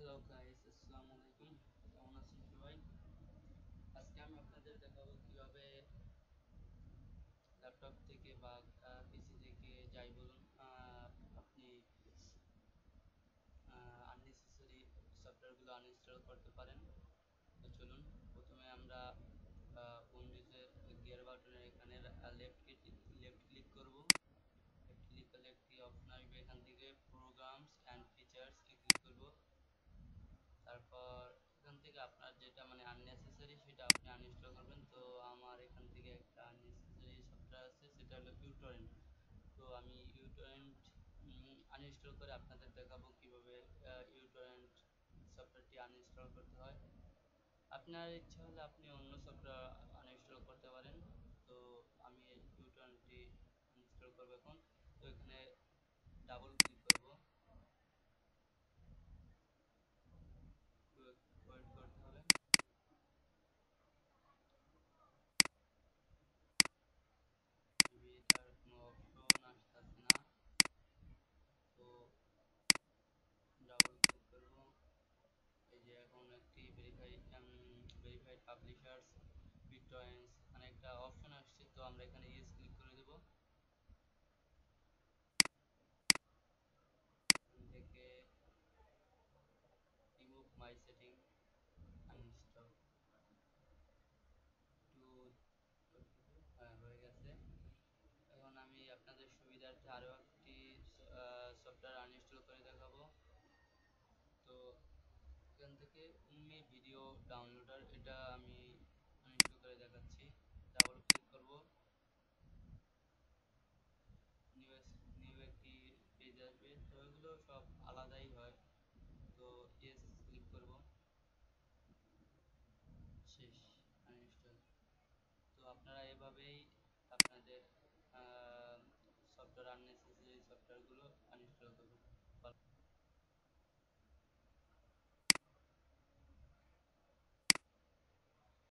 Hello guys, আসসালামু আলাইকুম। কেমন আছেন সবাই? আজকে আমি আপনাদের দেখাবো কীভাবে ল্যাপটপ থেকে বা পিসি থেকে যাই বলুন আপনি আননেসেসারি সফটওয়্যারগুলো আনইনস্টল করতে পারেন। তো চলুন, প্রথমে আমরা উইন্ডোজের গিয়ার বাটনের এখানে লেফট লেফট ক্লিক করব লেফট ক্লিক করলে একটি অপশন আসবে এখান থেকে প্রোগ্রামস অ্যান্ড ফিচার্স ক্লিক করব তারপর এখান থেকে আপনার যেটা মানে আননেসেসারি সেটা আপনি আনইনস্টল করবেন তো আমার এখান থেকে একটা আননেসেসারি সফটওয়্যার আছে সেটা হলো ইউটরেন্ট তো আমি ইউটরেন্ট আনইনস্টল করে আপনাদের দেখাবো কীভাবে ইউটোরেন্ট সফটওয়্যারটি আনইনস্টল করতে হয়। আপনার ইচ্ছা হলে আপনি অন্য সফটওয়্যার আনইনস্টল করতে পারেন। তো আমি ইউটোরেন্টটি ইনস্টল করব এখন। তো এখানে ডাবল ক্লিক করব ওয়েট করতে হবে এটার কোনো অপশন আসতেছে না তো ডাবল ক্লিক করব এই যে এখন একটি ভেরিফাই ভেরিফাইড পাবলিশার্স বিটকয়েন্স মানে একটা অপশন আসছে, তো আমরা এখানে ইয়েস ক্লিক করে দেব। থেকে remove my setting uninstall to হয়ে গেছে। এখন আমি আপনাদের সুবিধার্থে আরও একটি সফটওয়্যার আনইনস্টল করে দেখাবো। তো এখান থেকে উমি ভিডিও ডাউনলোডার এটা আমি আনইনস্টল করে দেখাচ্ছি ডাবল ক্লিক করব নিউ নিউ একটি পেজ আসবে তো এগুলো সব আলাদাই হয় তো ইয়েস ক্লিক করব শেষ আনইনস্টল তো আপনারা এভাবেই আপনাদের সফটওয়্যার আননেসেসারি সফটওয়্যারগুলো